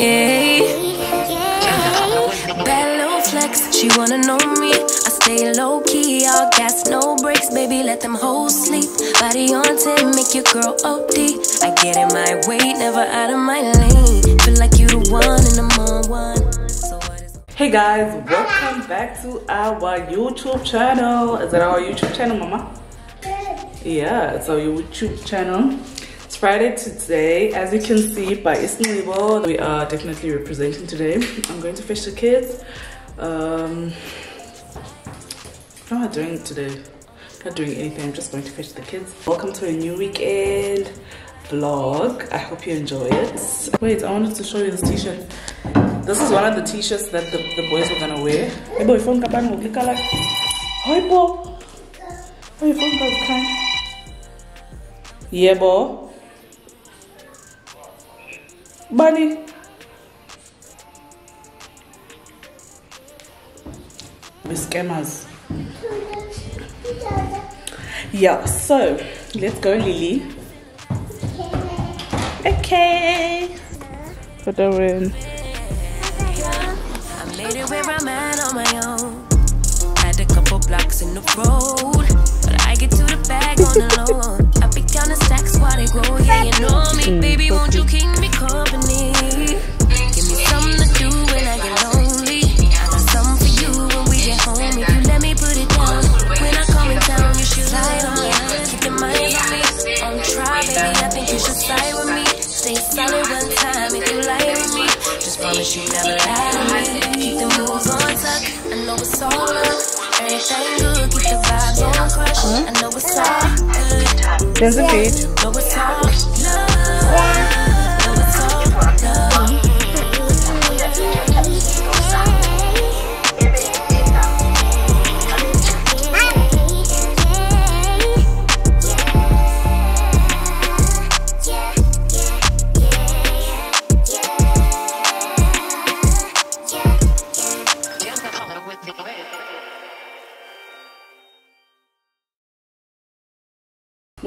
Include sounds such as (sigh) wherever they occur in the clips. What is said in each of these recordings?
Yeah. Bad little flex, she wanna know me. I stay low key, all gas, no brakes, baby. Let them hoes sleep. Body on 10, make your girl OD. I get in my way, never out of my lane. Feel like you the one and I'm on one. So Hey guys, welcome back to our YouTube channel. Is that our YouTube channel, Mama? Yeah, it's our YouTube channel. Friday today. As you can see by Isnibo, we are definitely representing today. I'm going to fetch the kids. Um, what am I doing today? Not doing anything, I'm just going to fetch the kids. Welcome to a new weekend vlog. I hope you enjoy it. Wait, I wanted to show you this t-shirt. This is one of the t-shirts that the, the boys were gonna wear. Hey boy, phone kaban mo kala. Hi bo. Hey phone kind. Yeah bo. Bunny. The scammers. Yeah, so let's go, Lily. Okay. Put her in. I made it where I'm at on my own. Had a couple blocks in the road, but I get to the bag on the low. I the stacks while they grow. Yeah, you know me, mm, baby. Won't you keep me company? Give me something to do when I get lonely. I got something for you when we get home. If you let me put it down, when I come in town, you should slide on me. Keep your mind on me. On try, baby. I think you should side with me. Stay solid one time if you lie with me. Just promise you never lie to me. Keep the moves on tuck. I know it's all love. Everything good. Keep the vibes on crush. I know it's all. There's a beat.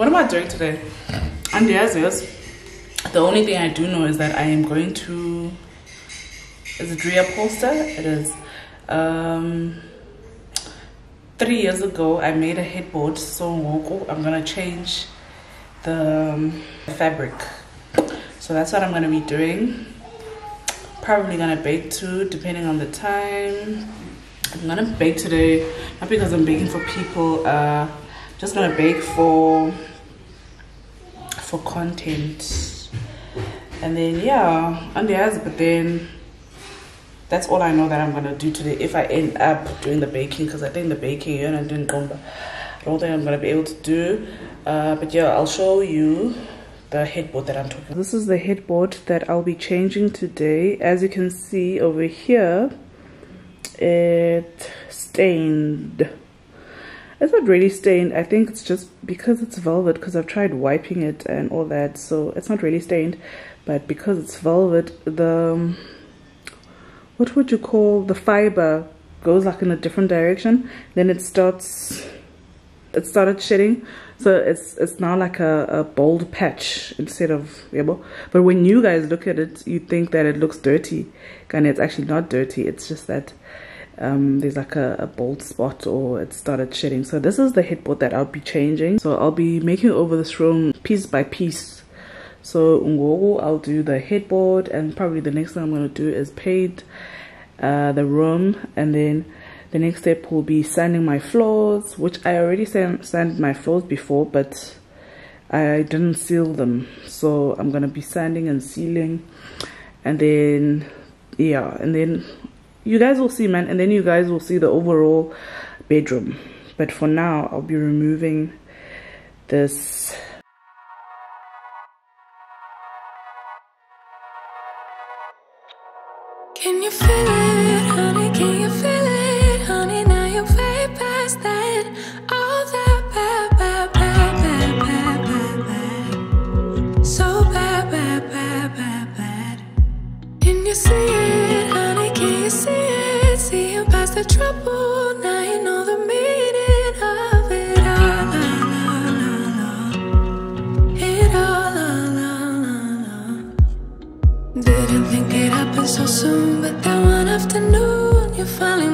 What am I doing today? And yes, yes. The only thing I do know is that I am going to. Is Ria Poster? It is. Um, three years ago, I made a headboard. So I'm gonna change the um, fabric. So that's what I'm gonna be doing. Probably gonna bake too, depending on the time. I'm gonna bake today, not because I'm baking for people. Uh, just gonna bake for for content. And then yeah and yes but then that's all i know that i'm gonna do today if i end up doing the baking because i think the baking yeah, I i don't think i'm gonna be able to do. Uh, but yeah i'll show you the headboard that i'm talking about. This is the headboard that i'll be changing today. As you can see over here it stained it's not really stained. I think it's just because it's velvet because i've tried wiping it and all that so it's not really stained. But because it's velvet the um, what would you call the fiber goes like in a different direction. Then it starts it started shedding. So it's it's now like a, a bold patch instead of yeah but when you guys look at it you think that it looks dirty. And it's actually not dirty. It's just that um, there's like a, a bold spot or it started shedding. So this is the headboard that I'll be changing. So I'll be making over this room piece by piece. So I'll do the headboard and probably the next thing I'm going to do is paint uh, the room. And then the next step will be sanding my floors which I already sand, sanded my floors before but I didn't seal them. So I'm gonna be sanding and sealing. And then yeah and then you guys will see man and then you guys will see the overall bedroom. But for now I'll be removing this past the trouble. Now you know the meaning of it all. All Didn't think it happened so soon, but that one afternoon you finally.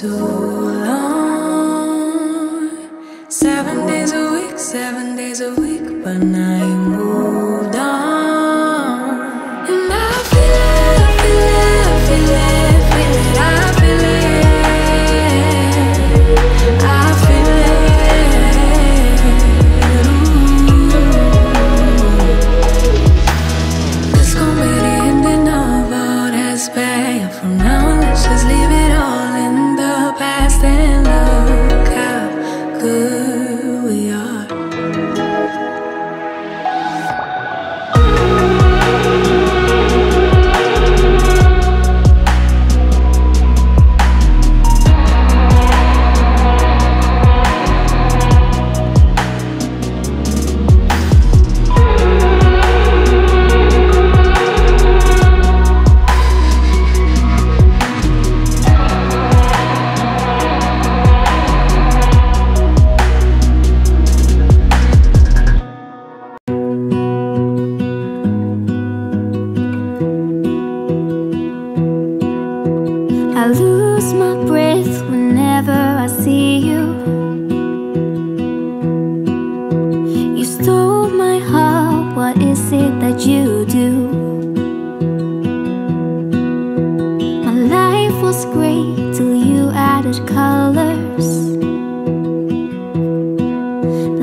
Too long. Seven days a week, seven days a week. But now colors.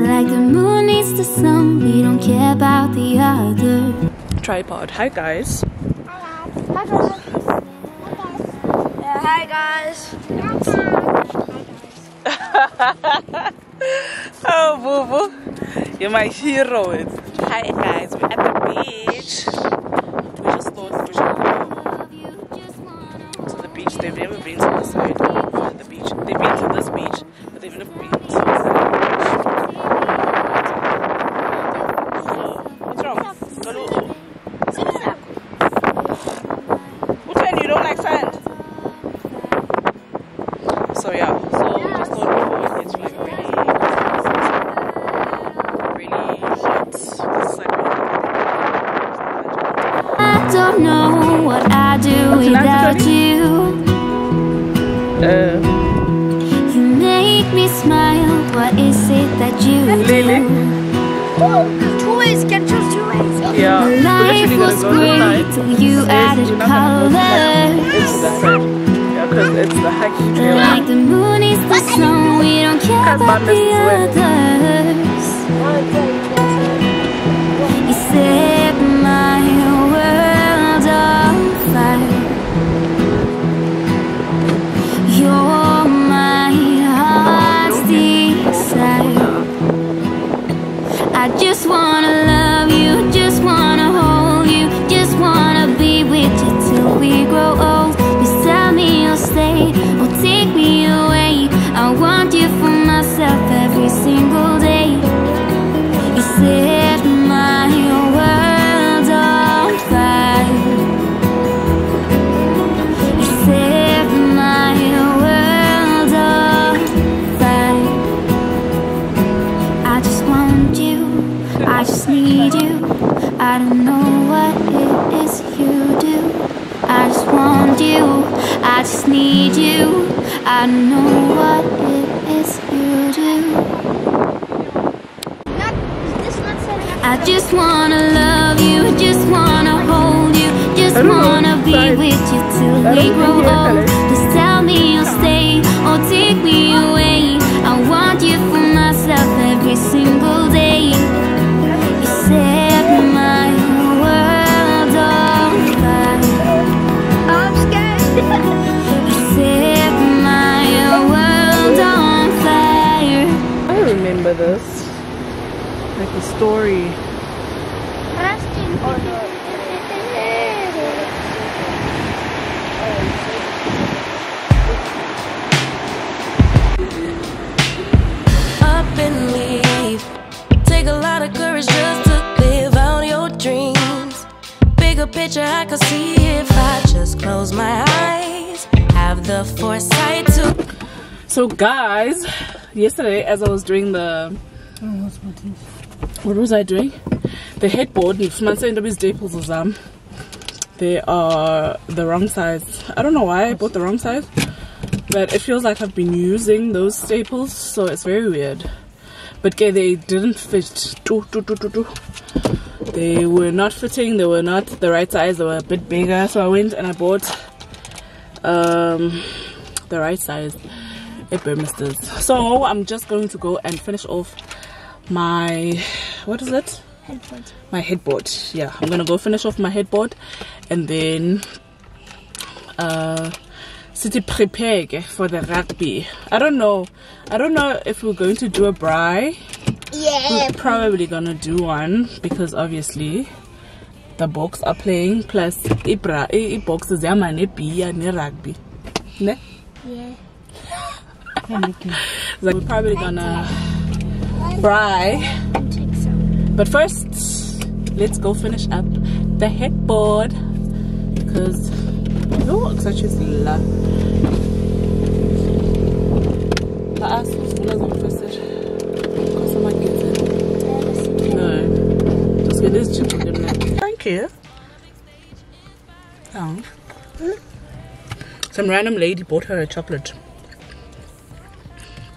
Like the moon needs the sun, we don't care about the other. Tripod. Hi guys. Yeah, hi guys. Uh, (laughs) oh, boo boo. You're my hero. Hi guys. We're at the beach. We just thought we should go to the beach. They've never been to this side of the beach. They've been to this beach, but they've never been to this side of the beach. What's wrong? Kalu. Who said you don't like sand? So yeah, so just thought before it's like really, really hot. I don't know what I'd do What's the last without you. uh, You make me smile. What is it that you Lily? do? Toys, get your toys. yeah. My we're life literally was gonna go great till you Yes, added we're not gonna go tonight. It's colors. Yeah, because it's the hiking trail. Like the moon is the sun, we don't care about the others. set my world on fire. You set my world on fire. I just want you, I just need you. I don't know what it is you do. I just want you, I just need you. I don't know what it is you do. I just wanna love you, just wanna hold you, just I don't know wanna be inside. with you till we grow think old. Just tell me you'll stay or take me away. I want you for myself every single day. You set my world on fire. I'm scared. (laughs) You set my world on fire. I remember this. Like the story. up and leave. Take a lot of courage just to live out your dreams. Bigger picture I could see if I just close my eyes. Have the foresight to. So guys, yesterday as I was doing the what was I doing? The headboard in Mansa staples was um they are the wrong size. I don't know why I bought the wrong size. But it feels like I've been using those staples, so it's very weird. But okay, they didn't fit. They were not fitting, they were not the right size, they were a bit bigger. So I went and I bought um the right size at Burmisters. So I'm just going to go and finish off my what is it? headboard. My headboard. Yeah, I'm gonna go finish off my headboard and then uh city prepare for the rugby. I don't know. I don't know if we're going to do a braai. Yeah. We're probably gonna do one because obviously the Boks are playing plus ibra i Boks is yama ne beer ne rugby. Ne? Yeah. (laughs) Like we're probably gonna braai. But first, let's go finish up the headboard because oh, such is la. La ass was interested. Because someone gets it. No, just get this chip them. Thank you. Oh. Some random lady bought her a chocolate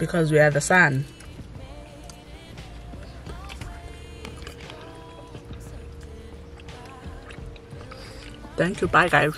because we are the sun. Thank you. Bye, guys.